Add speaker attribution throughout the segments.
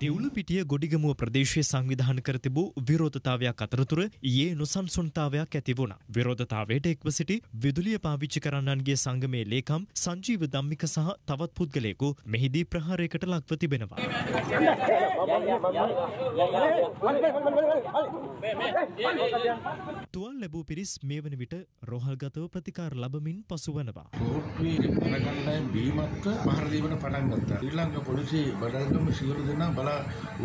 Speaker 1: දෙවුලපිටිය ගොඩිගමුව ප්‍රදේශය සංවිධාන කර තිබූ විරෝධතාවයක් අතරතුර යේ නොසන්සුන්තාවයක් ඇති වුණ. විරෝධතාවයට එක්ව සිටි විදුලිය පාවිච්චි කරන්නන්ගේ සංගමේ ලේකම් සංජීව දම්මික සහ තවත් පුද්ගලයෙකු මෙහිදී ප්‍රහාරයකට ලක්ව තිබෙනවා. තුවල් ලැබූ පිරිස් මේ වන විට රෝහල්ගතව ප්‍රතිකාර ලබමින් පසුවනවා.
Speaker 2: කෝට්ටුවේ අරගන්නයි බීමත්ව පහරදීමට පටන් ගත්තා. ශ්‍රී ලංකා පොලිසිය බඩල්ගම සියලු දෙනා බලා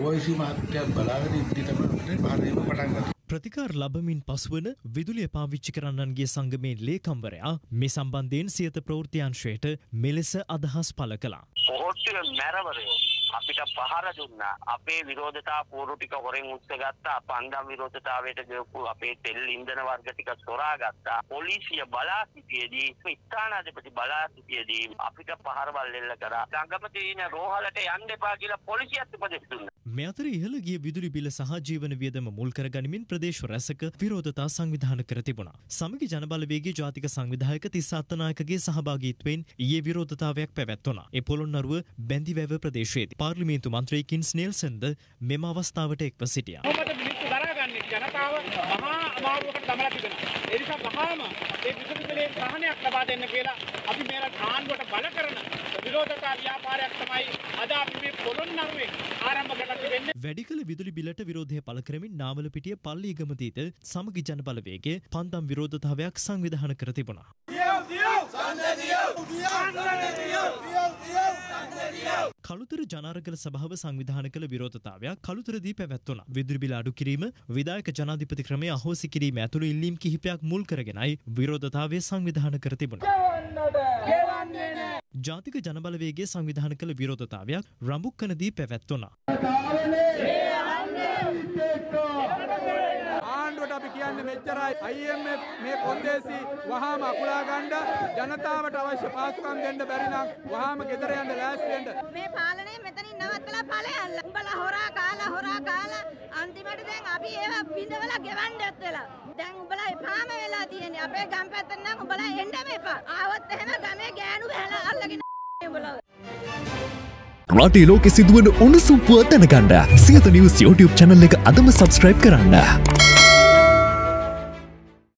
Speaker 2: ඕයිසි මහත්තයා බලාගෙන ඉද්දි තමයි පහරදීම පටන් ගත්තේ.
Speaker 1: ප්‍රතිකාර ලබමින් පසුවන විදුලිය පාවිච්චි කරන්නන්ගේ සංගමේ ලේකම්වරයා මේ සම්බන්ධයෙන් සියත ප්‍රෘතියංශයට මෙලෙස අදහස් පල කළා.
Speaker 3: පොහොට්ටුව මැරවරයෝ අපිට පහර දුන්නා. අපේ විරෝධතා පූරු ටික හොරෙන් උත්සගත්තා පන්දම් විරෝධතාවයට ගපු අපේ තෙල් ඉන්ධන වර්ග ටික සොරා ගත්තා. පොලිසිය බලා සිටියේදී ස්ථානාධිපති බලා සිටියේදී අපිට පහරවල් එල්ල කරා. සංගම තියෙන රෝහලට යන්න එපා කියලා පොලිසියත් උපදෙස් දුන්නා.
Speaker 1: මේ අතර ඉහළ ගිය විදුලි බිල සහ ජීවන වියදම මුල් කරගනිමින් ප්‍රදේශ රැසක විරෝධතා සංවිධාන කර තිබුණා. සමගි ජනබලවේගේ ජාතික සංවිධායක තිස්ස අත්තනායකගේ සහභාගීත්වයෙන් ඊයේ විරෝධතාවයක් පැවැත්වුණා. ඒ පොළොන්නරුව බැඳිවැව ප්‍රදේශයේදී පාර්ලිමේන්තු මන්ත්‍රී කින්ස් නෙල්සන්ද මෙම අවස්ථාවට එක්ව සිටියා.
Speaker 4: ජනතාව මහා අමාරුවකට දමලා තිබෙනවා. ඒ නිසා වහාම ඒ විසඳුමේ සහනයක් ලබා දෙන්න කියලා අපි මේ ආණ්ඩුවට බල කරන විරෝධතා ව්‍යාපාරයක් තමයි අද අපි මේ පොළොන්නරුවේ ආරම්භ කරලා තිබෙන්නේ.
Speaker 1: වැඩි කළ විදුලි බිලට විරෝධය පළ කරමින් නාවල පිටිය පල්ලීගමදීත සමගි ජනබලවේගේ පන්දම් විරෝධතාවයක් සංවිධාන කර තිබුණා. කළුතර ජනාරගල සභාව සංවිධාන කළ විරෝධතාවයක් කළුතරදී පැවැත්වන විදුරිබිල අඩු කිරීම විදායක ජනාධිපති ක්‍රමය අහෝසි කිරීම ඇතුළු ඉල්ලීම් කිහිපයක් මුල් කරගෙනයි විරෝධතාවය සංවිධාන කර තිබුණ. ජාතික ජනබලවේගේ සංවිධාන කළ විරෝධතාවයක් රම්බුක්කනදී පැවැත්වනා.
Speaker 5: ආණ්ඩුවට අපි කියන්න මෙච්චරයි IMF මේ කොන්දේසි වහාම අකුලා ගණ්ඩ ජනතාවට අවශ්‍ය පාසුකම් දෙන්න බැරි නම් වහාම ගෙදර යන්න ලෑස්ති වෙන්න
Speaker 6: මේ පාලනය මෙතනින් නවත්තලා ඵලයල්ල. උඹලා හොරා කාලා හොරා කාලා අන්තිමට දැන් අපි ඒවා බිඳවලා ගෙවන්නත් වෙලා. දැන් උඹලා එපාම වෙලා තියෙන්නේ. අපේ ගම් පැත්තෙන් නම් උඹලා එන්නම එපා. ආවොත් එහෙම ගමේ ගෑනු බහැලා අල්ලගෙන උඹලා.
Speaker 7: රටේ ලෝකෙ සිදුවන උණුසුම් පුව දැනගන්න සියත නිවස් YouTube channel එක අදම subscribe කරන්න.